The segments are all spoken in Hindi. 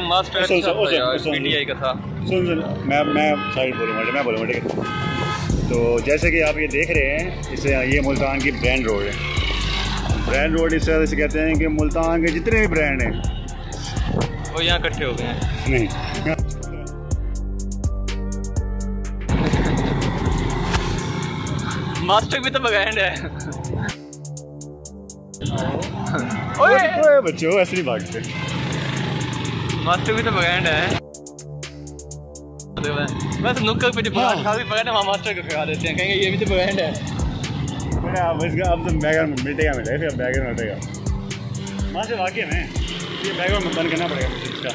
मास्टर सुन, सुन, सुन, सुन, पीटीआई का था। सुन सुन मैं मैं साइड बोलूँगा मैं बोलूँगा ठीक है। तो जैसे कि आप ये देख रहे हैं इसे ये मुल्तान की ब्रांड रोड है। ब्रांड रोड इस तरह से कहते हैं कि मुल्तान के जितने भी ब्रांड हैं। वो यहाँ इकट्ठे हो गए हैं। नहीं। मास्टर भी तो ब्रांड है। ओए ओए बच्चों ऐसे नहीं भागते मास्टर भी तो ब्रांड है। बस नुक्कड़ पे जो हाँ। खाली ब्रांड है वहाँ मास्टर को खिला देते हैं। कहेंगे ये भी तो ब्रांड है। मैंने अब इसका अब तो बैगर मिटेगा मिलेगा फिर बैगर मिटेगा। वहाँ से वाकई में ये बैगर में बंद करना पड़ेगा मुझे इसका।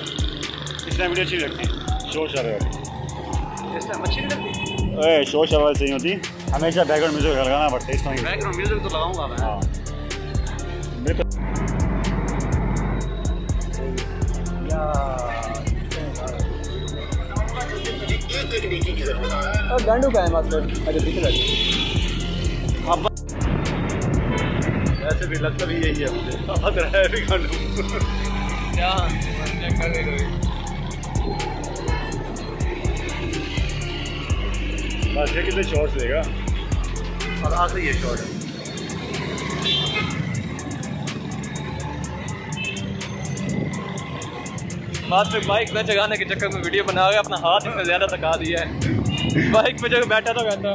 इस टाइम वीडियो अच्छी लगती है शोर शराबे अच्छी नहीं लगती? ओए शोर शराबे सही होती। हमेशा बैकग्राउंड म्यूज़िक लगाना पड़ता है इस टाइम बैकग्राउंड म्यूज़िक तो लगाऊँगा मैं। हाँ। तो और गांडू का है मास्टर अच्छा दिख रहा है। अब वैसे भी लगता भी यही है मुझे। लग रहा है भी खानू क्या? चेक कर ले बस ये कितने शॉर्ट्स देगा? और आखिरी ये शॉर्ट है। मास्टर बाइक में जगाने के चक्कर में वीडियो बना गया अपना हाथ इतना ज़्यादा थका दिया है। बाइक पे जब बैठा तो कहता